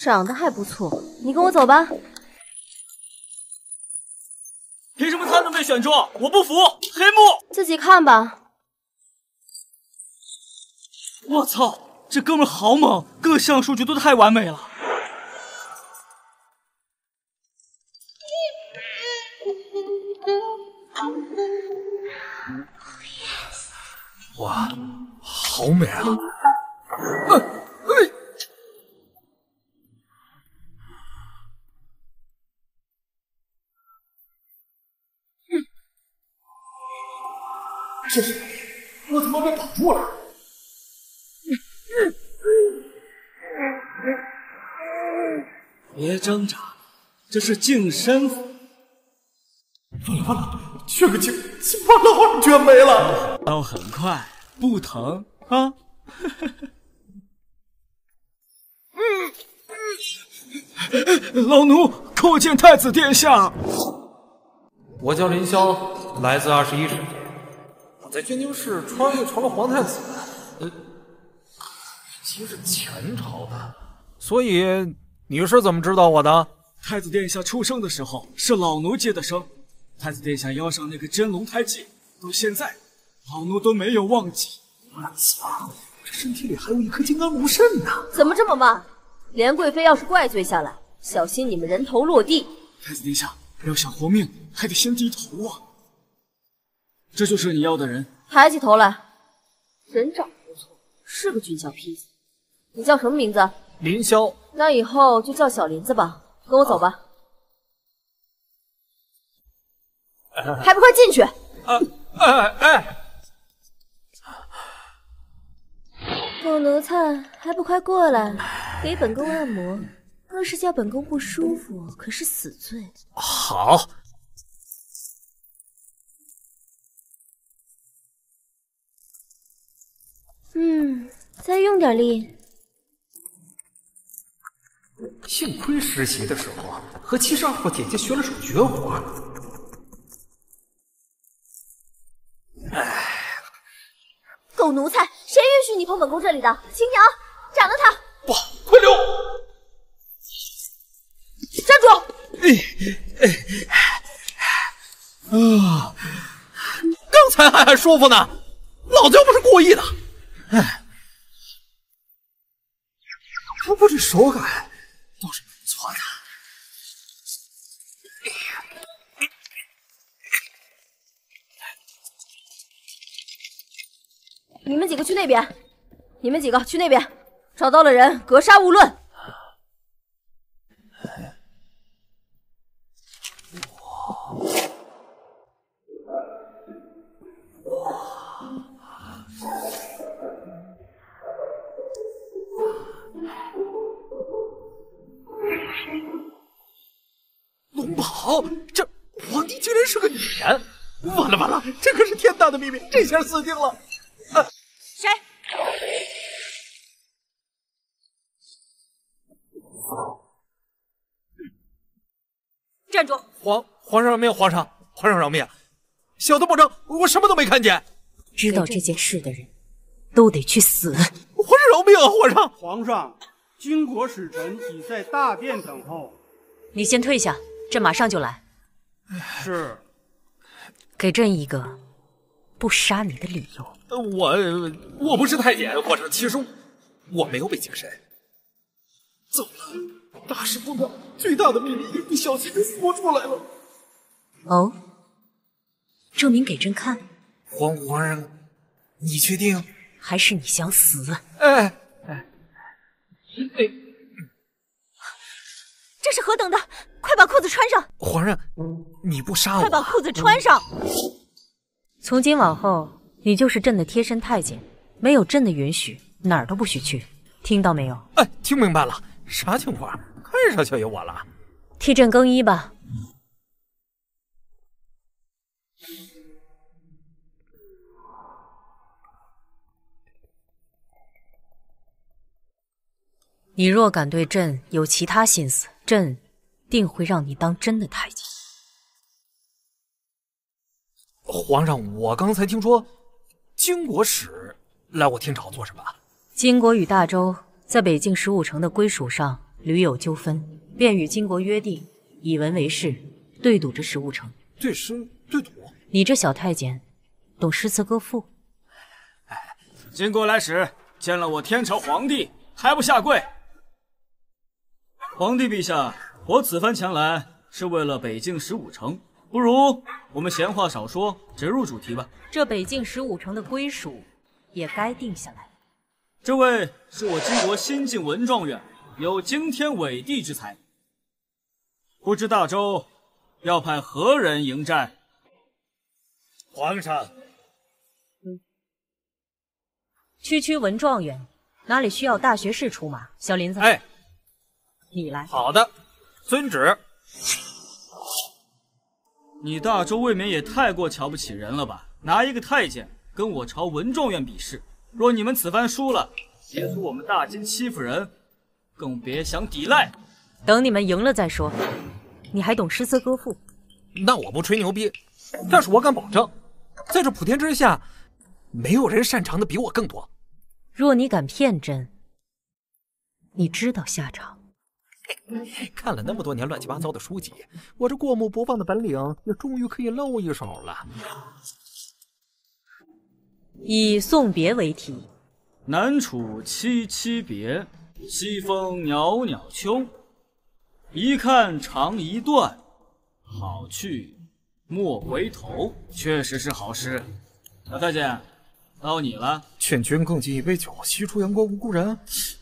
长得还不错，你跟我走吧。凭什么他能被选中？我不服！黑幕，自己看吧。我操，这哥们好猛，各项数据都太完美了。挣扎，这是净身符。完了完了，缺个精，把老二卷没了。刀很快，不疼啊。老奴叩见太子殿下。我叫林霄，来自二十一世纪。我在天津市穿越成了皇太子，呃，其实前朝的。所以你是怎么知道我的？太子殿下出生的时候是老奴接的生。太子殿下腰上那个真龙胎记，到现在老奴都没有忘记。我操，这身体里还有一颗金刚龙肾呢！怎么这么慢？连贵妃要是怪罪下来，小心你们人头落地。太子殿下要想活命，还得先低头啊。这就是你要的人。抬起头来，人长得不错，是个俊俏坯子。你叫什么名字？林霄。那以后就叫小林子吧。跟我走吧。还不快进去！哎哎！狗奴才，还不快过来，给本宫按摩。若是叫本宫不舒服，可是死罪。好。嗯，再用点力。幸亏实习的时候和七十二号姐姐学了手绝活。哎，狗奴才，谁允许你碰本宫这里的？青娘，斩了他！不，快留！站住！哎哎啊！刚才还还舒服呢，老子又不是故意的。哎，不过这手感倒是不错的。你们几个去那边，你们几个去那边，找到了人，格杀勿论。是个女人！完了完了，这可是天大的秘密，这下死定了！啊，谁？站住！皇皇上饶命！皇上皇上饶命！小的保证，我什么都没看见。知道这件事的人，都得去死！皇上饶命啊！皇上，皇上，金国使臣已在大殿等候。你先退下，朕马上就来。是。给朕一个不杀你的理由。我我不是太监，皇上，其实我没有被精神。走了，大事不妙，最大的秘密一不小心就说出来了。哦，证明给朕看。皇皇上，你确定？还是你想死？哎哎哎！这是何等的？快把裤子穿上！皇上，你不杀我？快把裤子穿上！从今往后，你就是朕的贴身太监，没有朕的允许，哪儿都不许去，听到没有？哎，听明白了。啥情况？看上小爷我了？替朕更衣吧。你若敢对朕有其他心思，朕定会让你当真的太监。皇上，我刚才听说金国使来我天朝做什么？金国与大周在北境十五城的归属上屡有纠纷，便与金国约定，以文为誓，对赌这十五城。对诗对赌？你这小太监，懂诗词歌赋？哎金国来使，见了我天朝皇帝还不下跪？皇帝陛下，我此番前来是为了北境十五城，不如我们闲话少说，直入主题吧。这北境十五城的归属，也该定下来。这位是我金国新晋文状元，有惊天伟地之才，不知大周要派何人迎战？皇上，区区文状元，哪里需要大学士出马？小林子，哎，你来。好的，遵旨。你大周未免也太过瞧不起人了吧？拿一个太监跟我朝文状元比试，若你们此番输了，别说我们大金欺负人，更别想抵赖。等你们赢了再说。你还懂诗词歌赋？那我不吹牛逼，但是我敢保证，在这普天之下，没有人擅长的比我更多。若你敢骗朕，你知道下场。看了那么多年乱七八糟的书籍，我这过目不忘的本领也终于可以露一手了。以送别为题，南楚凄凄别，西风袅袅秋。一看长一段，好去莫回头。确实是好诗。小太监，到你了。劝君更尽一杯酒，西出阳关无故人。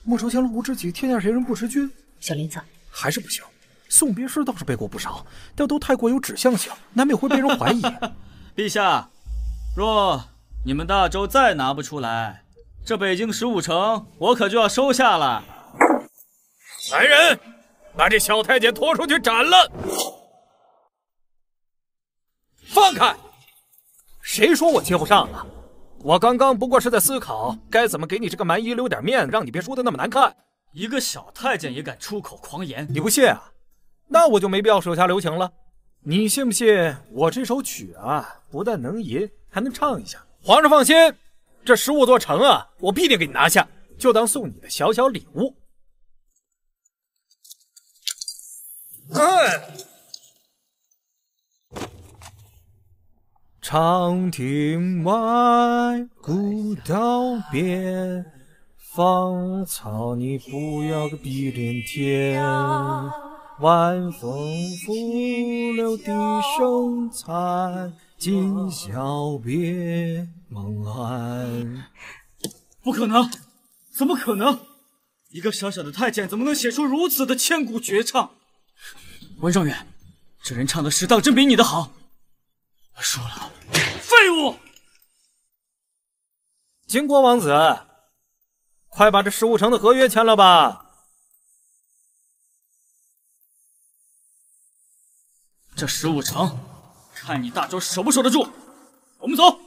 莫愁前路无知己，天下谁人不识君。小林子，还是不行。送别诗倒是背过不少，但都太过有指向性，难免会被人怀疑。陛下，若你们大周再拿不出来，这北京十五城我可就要收下了。来人，把这小太监拖出去斩了！放开！谁说我接不上了？我刚刚不过是在思考该怎么给你这个蛮夷留点面子，让你别说的那么难看。一个小太监也敢出口狂言，你不信啊？那我就没必要手下留情了。你信不信我这首曲啊，不但能吟，还能唱一下？皇上放心，这十五座城啊，我必定给你拿下，就当送你的小小礼物。哎，长亭外，古道边，芳草你不要个碧连天。晚风拂柳笛声残，今宵别梦寒。不可能，怎么可能？一个小小的太监怎么能写出如此的千古绝唱？文状元，这人唱的诗当真比你的好。我输了，废物！金国王子，快把这十五城的合约签了吧。这十五城，看你大周守不守得住。我们走。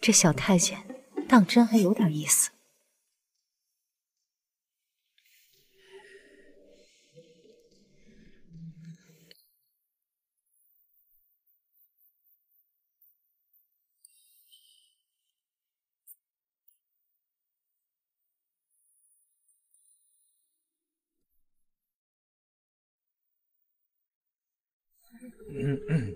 这小太监当真还有点意思。嗯嗯。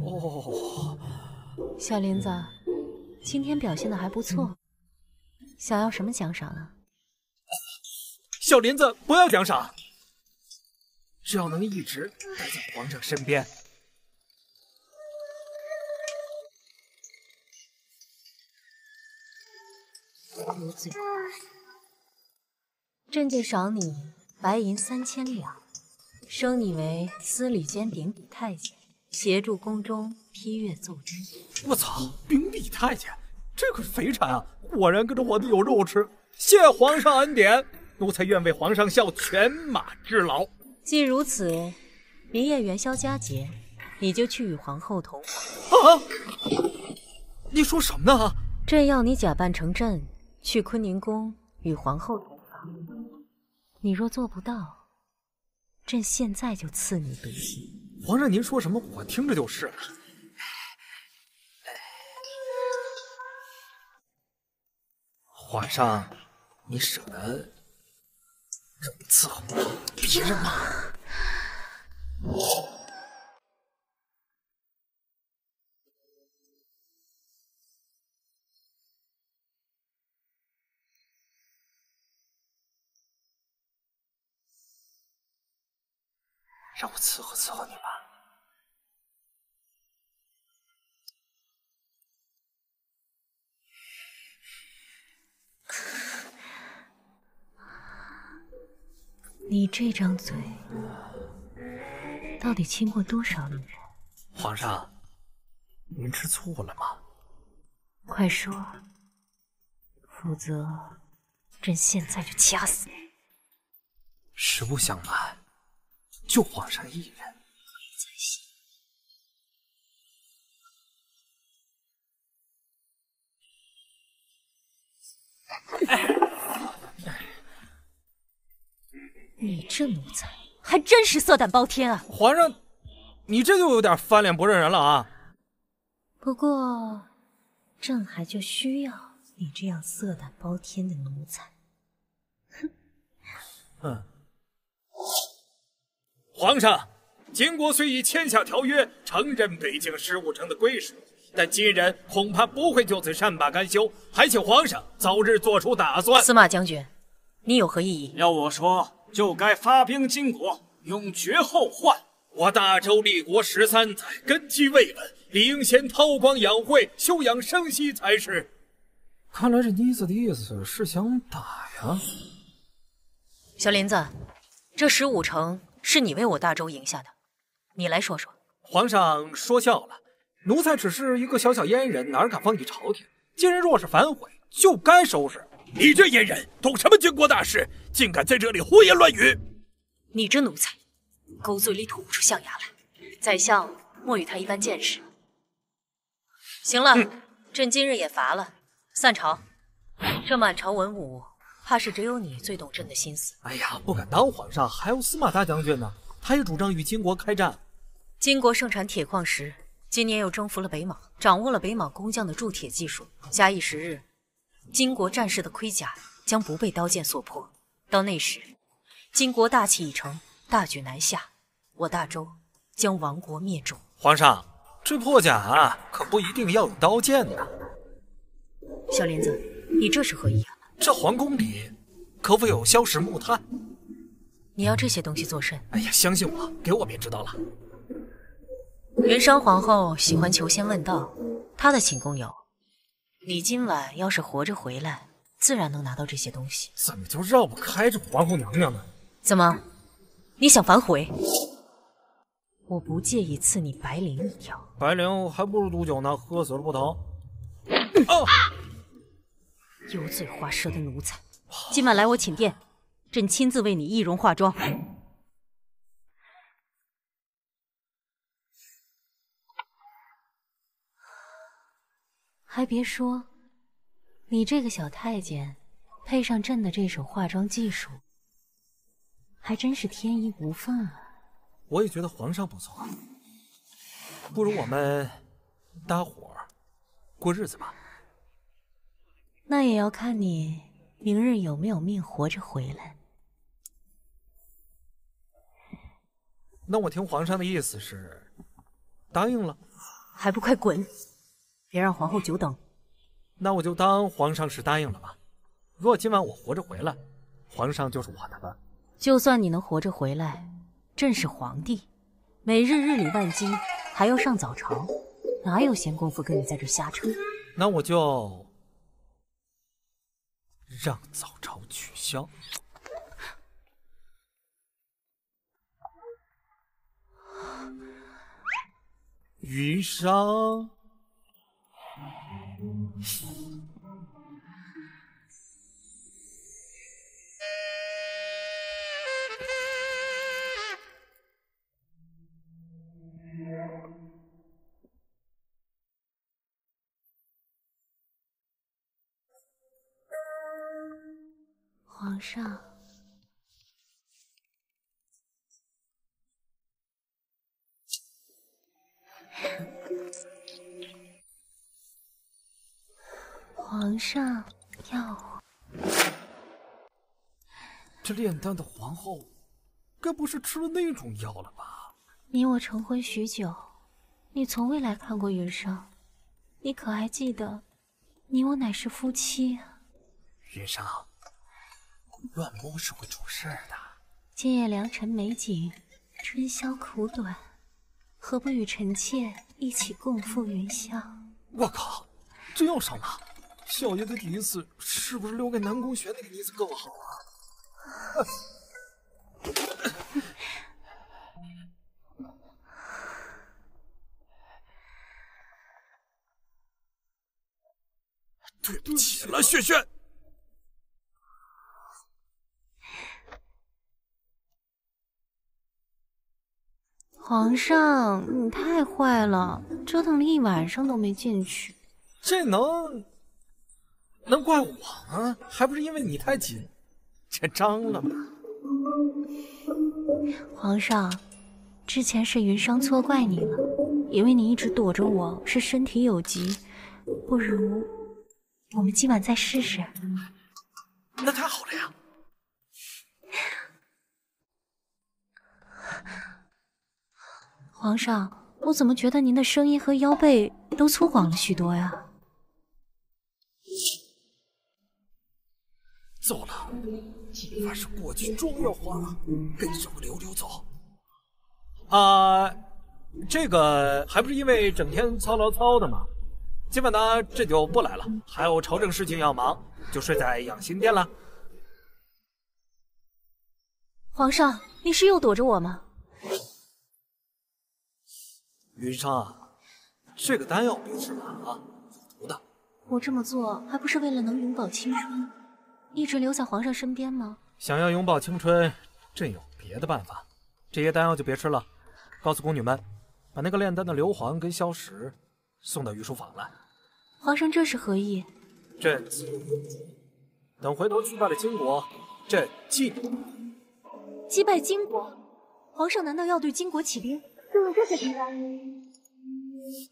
哦小林子，今天表现的还不错，想要什么奖赏啊？小林子，不要奖赏，只要能一直待在皇上身边。如此，朕就赏你白银三千两，升你为司礼监秉笔太监，协助宫中批阅奏章。我操，秉笔太监，这可是肥差啊！果然跟着皇帝有肉吃。谢皇上恩典，奴才愿为皇上效犬马之劳。既如此，明夜元宵佳节，你就去与皇后同房。啊！你说什么呢？朕要你假扮成朕。去坤宁宫与皇后同房，你若做不到，朕现在就赐你毒气。皇上，您说什么，我听着就是了。皇上，你舍得这么伺候别人吗？让我伺候伺候你吧。你这张嘴，到底亲过多少女人？皇上，您吃醋了吗？快说，否则朕现在就掐死你！实不相瞒，就皇上一人。你这奴才还真是色胆包天啊！皇上，你这就有点翻脸不认人了啊！不过，朕还就需要你这样色胆包天的奴才。哼！嗯。皇上，金国虽已签下条约，承认北境十五城的归属，但金人恐怕不会就此善罢甘休，还请皇上早日做出打算。司马将军，你有何异议？要我说。就该发兵金国，永绝后患。我大周立国十三载，根基未稳，理应先韬光养晦，休养生息才是。看来这妮子的意思是想打呀。小林子，这十五城是你为我大周赢下的，你来说说。皇上说笑了，奴才只是一个小小阉人，哪敢放弃朝廷？今日若是反悔，就该收拾。你这阉人懂什么军国大事？竟敢在这里胡言乱语！你这奴才，狗嘴里吐不出象牙来。宰相莫与他一般见识。行了，朕今日也乏了，散朝。这满朝文武，怕是只有你最懂朕的心思。哎呀，不敢当皇上，还有司马大将军呢，他也主张与金国开战。金国盛产铁矿石，今年又征服了北莽，掌握了北莽工匠的铸铁技术。假以时日。金国战士的盔甲将不被刀剑所破，到那时，金国大器已成，大举南下，我大周将亡国灭种。皇上，这破甲啊，可不一定要有刀剑呢。小林子，你这是何意啊？这皇宫里可否有硝石木炭？你要这些东西做甚？哎呀，相信我，给我便知道了。云裳皇后喜欢求仙问道，她的寝宫有。你今晚要是活着回来，自然能拿到这些东西。怎么就绕不开这皇后娘娘呢？怎么，你想反悔？我不介意赐你白绫一条。白绫还不如毒酒呢，喝死了不疼。油嘴滑舌的奴才！今晚来我寝殿，朕亲自为你易容化妆。还别说，你这个小太监，配上朕的这手化妆技术，还真是天衣无缝啊！我也觉得皇上不错，不如我们搭伙过日子吧。那也要看你明日有没有命活着回来。那我听皇上的意思是答应了，还不快滚！别让皇后久等，那我就当皇上是答应了吧。若今晚我活着回来，皇上就是我的了。就算你能活着回来，朕是皇帝，每日日理万机，还要上早朝，哪有闲工夫跟你在这瞎扯？那我就让早朝取消。云裳。皇上，皇上要我这炼丹的皇后，该不是吃了那种药了吧？你我成婚许久，你从未来看过云裳，你可还记得，你我乃是夫妻啊？云裳。乱摸是会出事的。今夜良辰美景，春宵苦短，何不与臣妾一起共赴云霄？我靠，真要上马！小爷的第一次是不是留给南宫玄那个妮子更好啊？对不起了，轩轩。皇上，你太坏了，折腾了一晚上都没进去。这能能怪我吗？还不是因为你太紧，这张了吗？皇上，之前是云裳错怪你了，以为你一直躲着我，是身体有疾。不如我们今晚再试试。那太好了呀！皇上，我怎么觉得您的声音和腰背都粗犷了许多呀？走了，凡是过去妆要化，跟着我溜溜走。啊，这个还不是因为整天操劳操的吗？今晚呢，这就不来了，还有朝政事情要忙，就睡在养心殿了。皇上，你是又躲着我吗？云裳，这个丹药别吃了啊，有毒的。我这么做还不是为了能永葆青春，一直留在皇上身边吗？想要永葆青春，朕有别的办法。这些丹药就别吃了，告诉宫女们，把那个炼丹的硫磺跟硝石送到御书房来。皇上这是何意？朕等回头击败了金国，朕祭击败金国，皇上难道要对金国起兵？就用这些平安？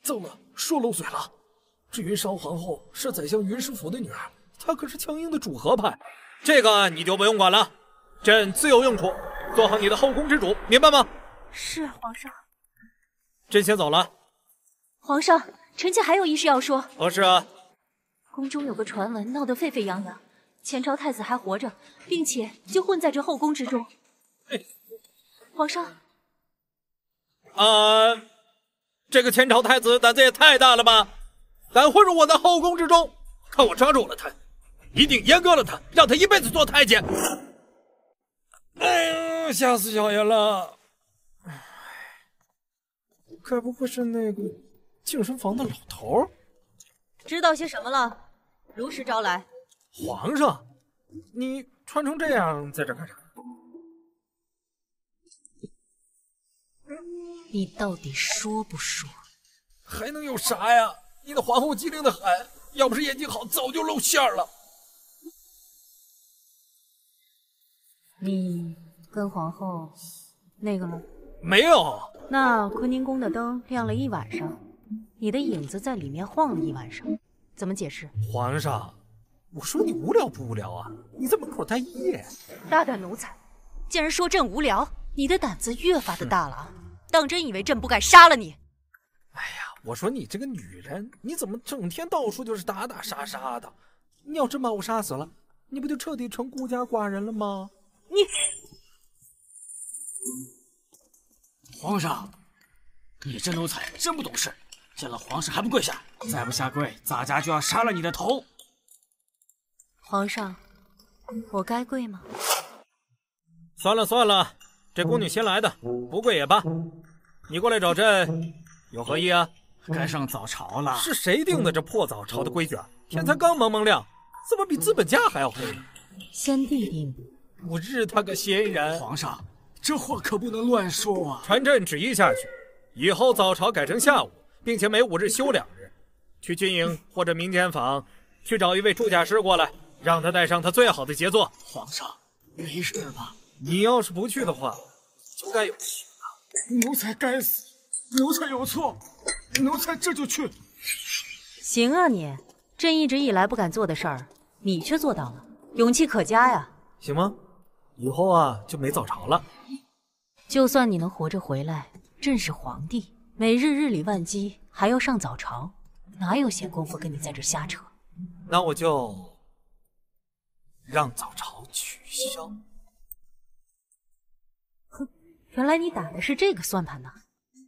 糟了，说漏嘴了。这云裳皇后是宰相云师府的女儿，她可是强硬的主和派。这个你就不用管了，朕自有用处。做好你的后宫之主，明白吗？是皇上。朕先走了。皇上，臣妾还有一事要说。何事啊？宫中有个传闻闹得沸沸扬扬，前朝太子还活着，并且就混在这后宫之中。皇上。啊，这个前朝太子胆子也太大了吧！敢混入我的后宫之中，看我抓住了他，一定阉割了他，让他一辈子做太监！哎呀，吓死小爷了！该不会是那个净身房的老头？知道些什么了？如实招来。皇上，你穿成这样在这干啥？你到底说不说？还能有啥呀？你的皇后机灵的很，要不是眼睛好，早就露馅了。你跟皇后那个了？没有。那坤宁宫的灯亮了一晚上，你的影子在里面晃了一晚上，怎么解释？皇上，我说你无聊不无聊啊？你在门口待一夜。大胆奴才，竟然说朕无聊！你的胆子越发的大了啊！当真以为朕不敢杀了你？哎呀，我说你这个女人，你怎么整天到处就是打打杀杀的？你要真把我杀死了，你不就彻底成孤家寡人了吗？你，皇上，你这奴才真不懂事，见了皇上还不跪下！再不下跪，咱家就要杀了你的头！皇上，我该跪吗？算了算了。这宫女新来的，不跪也罢。你过来找朕，有何意啊？该上早朝了。是谁定的这破早朝的规矩啊？天才刚蒙蒙亮，怎么比资本家还要黑？先帝定。我日他个仙人！皇上，这话可不能乱说啊！传朕旨意下去，以后早朝改成下午，并且每五日休两日。去军营或者民间坊，去找一位铸甲师过来，让他带上他最好的杰作。皇上，没事吧？你要是不去的话，就该有气了。奴才该死，奴才有错。奴才这就去。行啊你，朕一直以来不敢做的事儿，你却做到了，勇气可嘉呀。行吗？以后啊就没早朝了。就算你能活着回来，朕是皇帝，每日日理万机，还要上早朝，哪有闲工夫跟你在这瞎扯？那我就让早朝取消。哼，原来你打的是这个算盘呢！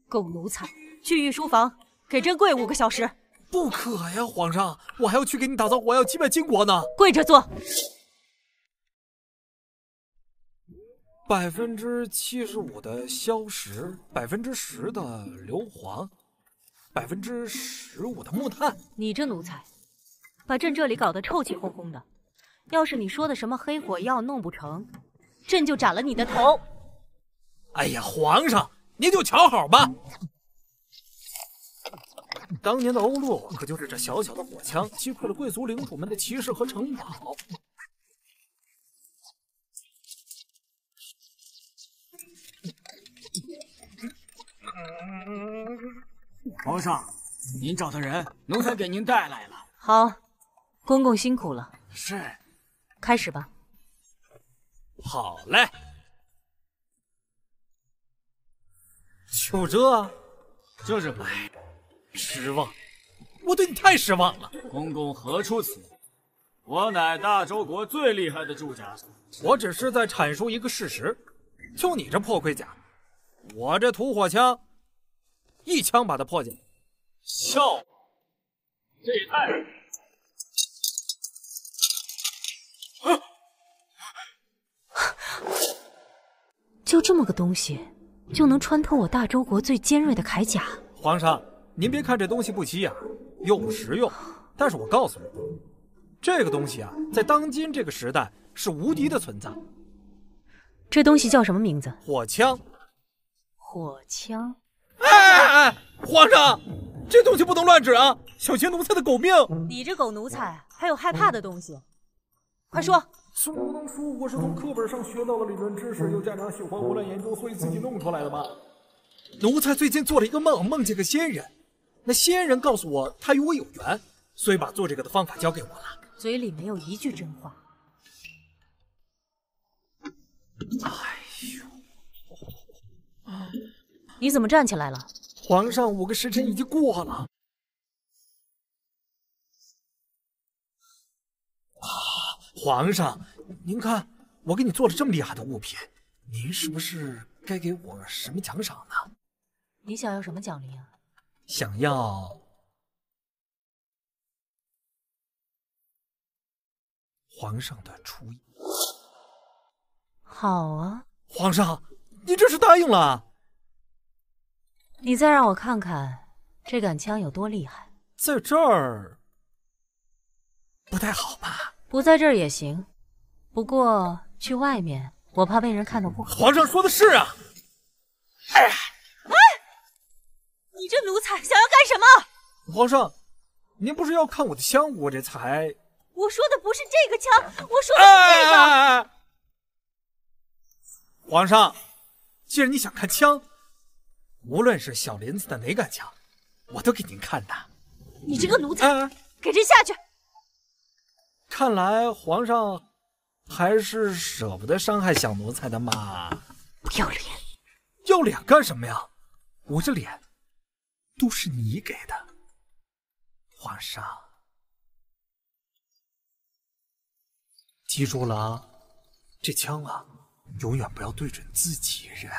狗奴才，去御书房给朕跪五个小时。不可呀，皇上，我还要去给你打造，我要击败金国呢。跪着做。百分之七十五的硝石，百分之十的硫磺，百分之十五的木炭。你这奴才，把朕这里搞得臭气烘烘的。要是你说的什么黑火药弄不成，朕就斩了你的头。哎呀，皇上，您就瞧好吧。当年的欧陆可就是这小小的火枪击溃了贵族领主们的骑士和城堡。皇上，您找的人，奴才给您带来了。好，公公辛苦了。是，开始吧。好嘞，就这，就是不。失望，我对你太失望了。公公何出此言？我乃大周国最厉害的铸甲师。我只是在阐述一个事实。就你这破盔甲，我这吐火枪，一枪把它破解。笑，这也太……就这么个东西，就能穿透我大周国最尖锐的铠甲？皇上。您别看这东西不起眼，又不实用，但是我告诉你，这个东西啊，在当今这个时代是无敌的存在。这东西叫什么名字？火枪。火枪。哎哎哎！皇上，这东西不能乱指啊，小心奴才的狗命。你这狗奴才还有害怕的东西？快说！孙不能说，我是从课本上学到的理论知识，又加上喜欢胡乱研究，所以自己弄出来的吧。奴才最近做了一个梦，梦见个仙人。那仙人告诉我，他与我有缘，所以把做这个的方法教给我了。嘴里没有一句真话。哎呦，你怎么站起来了？皇上，五个时辰已经过了。皇上，您看我给你做了这么厉害的物品，您是不是该给我什么奖赏呢？你想要什么奖励啊？想要皇上的厨艺，好啊！皇上，你这是答应了？你再让我看看这杆枪有多厉害。在这儿不太好吧？不在这儿也行，不过去外面我怕被人看到不好。皇上说的是啊。哎。你这奴才想要干什么？皇上，您不是要看我的枪，我这才……我说的不是这个枪，我说的是这个。皇上，既然你想看枪，无论是小林子的哪杆枪，我都给您看的。你这个奴才，给朕下去！看来皇上还是舍不得伤害小奴才的嘛。不要脸！要脸干什么呀？我这脸。都是你给的，皇上，记住了啊！这枪啊，永远不要对准自己人。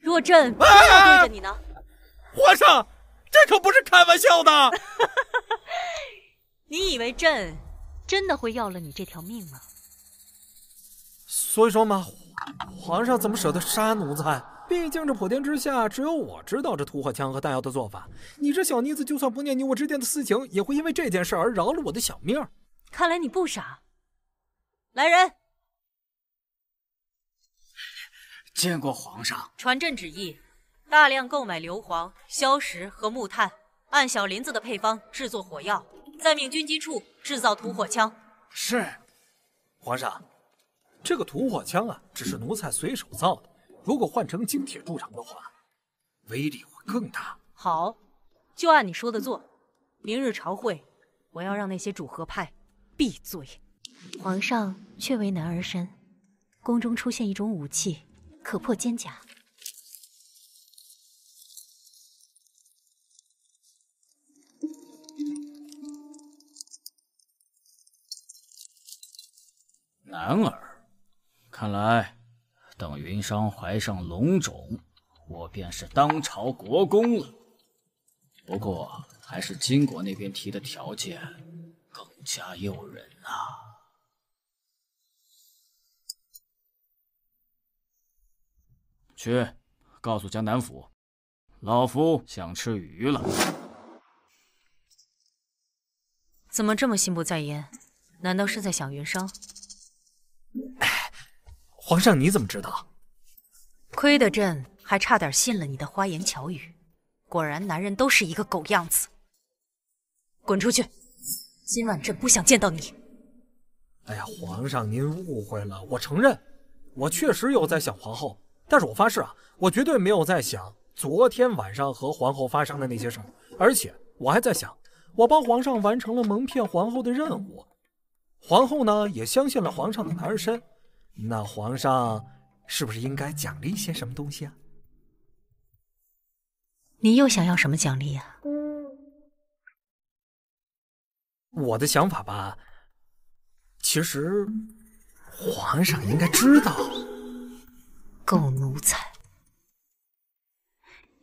若朕非要对着你呢？皇上，这可不是开玩笑的。你以为朕真的会要了你这条命吗？所以说嘛，皇上怎么舍得杀奴才？毕竟这普天之下只有我知道这吐火枪和弹药的做法。你这小妮子就算不念你我之间的私情，也会因为这件事而饶了我的小命。看来你不傻。来人，见过皇上。传朕旨意，大量购买硫磺、硝石和木炭，按小林子的配方制作火药。再命军机处制造土火枪，是，皇上，这个土火枪啊，只是奴才随手造的，如果换成精铁铸成的话，威力会更大。好，就按你说的做。明日朝会，我要让那些主和派闭嘴。皇上却为难而身，宫中出现一种武器，可破坚甲。男儿，看来等云裳怀上龙种，我便是当朝国公了。不过，还是金国那边提的条件更加诱人啊！去，告诉江南府，老夫想吃鱼了。怎么这么心不在焉？难道是在想云裳？皇上，你怎么知道？亏得朕还差点信了你的花言巧语。果然，男人都是一个狗样子。滚出去！今晚朕不想见到你。哎呀，皇上您误会了，我承认，我确实有在想皇后，但是我发誓啊，我绝对没有在想昨天晚上和皇后发生的那些事儿，而且我还在想，我帮皇上完成了蒙骗皇后的任务，皇后呢也相信了皇上的男儿身，那皇上是不是应该奖励些什么东西啊？你又想要什么奖励呀？我的想法吧，其实皇上应该知道。狗奴才，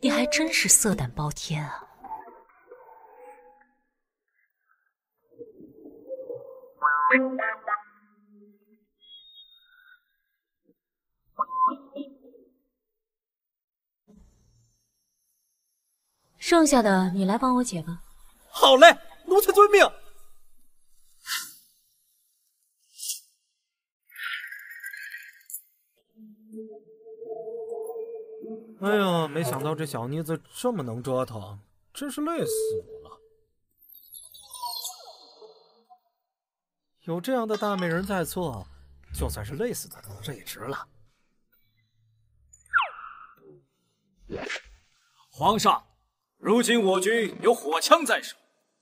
你还真是色胆包天啊！剩下的你来帮我解吧。好嘞，奴才遵命。哎呀，没想到这小妮子这么能折腾，真是累死我了。有这样的大美人在侧，就算是累死她，这也值了。皇上，如今我军有火枪在手，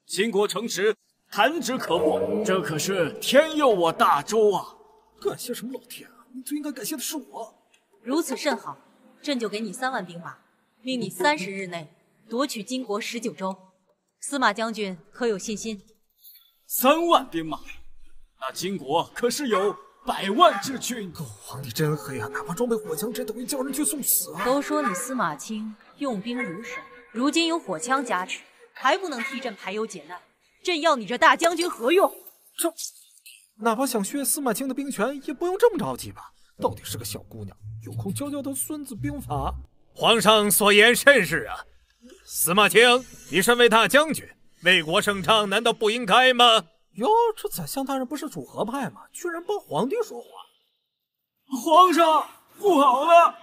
金国城池弹指可破，这可是天佑我大周啊！感谢什么老天啊？你最应该感谢的是我。如此甚好。朕就给你三万兵马，命你三十日内夺取金国十九州。司马将军可有信心？三万兵马，那金国可是有百万之军。狗皇帝真黑啊！哪怕装备火枪，这等于叫人去送死啊！都说你司马清用兵如神，如今有火枪加持，还不能替朕排忧解难？朕要你这大将军何用？这，哪怕想削司马清的兵权，也不用这么着急吧？到底是个小姑娘，有空教教他《孙子兵法》。皇上所言甚是啊，司马清，你身为大将军，为国声唱，难道不应该吗？哟，这宰相大人不是主和派吗？居然帮皇帝说话！皇上不好了！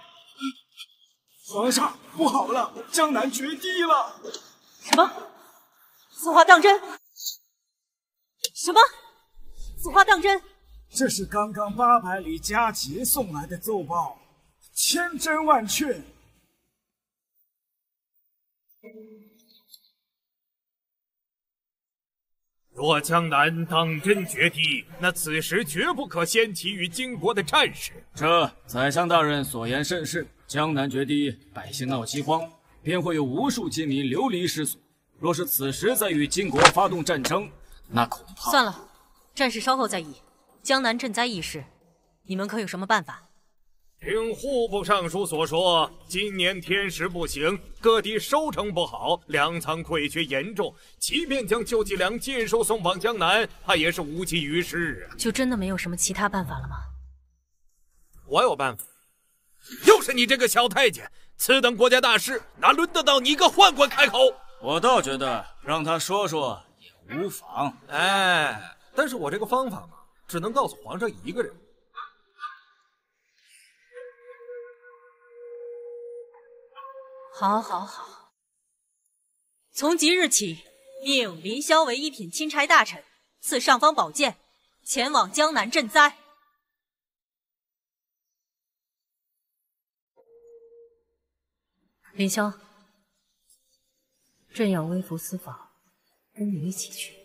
皇上不好了！江南决堤了！什么？此话当真？什么？此话当真？这是刚刚八百里加急送来的奏报，千真万确。若江南当真决堤，那此时绝不可先起与金国的战事。这宰相大人所言甚是。江南决堤，百姓闹饥荒，便会有无数饥民流离失所。若是此时再与金国发动战争，那恐怕……算了，战事稍后再议。江南赈灾一事，你们可有什么办法？听户部尚书所说，今年天时不行，各地收成不好，粮仓匮缺严重。即便将救济粮尽数送往江南，怕也是无济于事啊！就真的没有什么其他办法了吗？我有办法。又是你这个小太监！此等国家大事，哪轮得到你一个宦官开口？我倒觉得让他说说也无妨。哎，但是我这个方法嘛。只能告诉皇上一个人。好好好。从即日起命林萧为一品钦差大臣赐尚方宝剑前往江南赈灾。林萧朕要微服私访跟你一起去。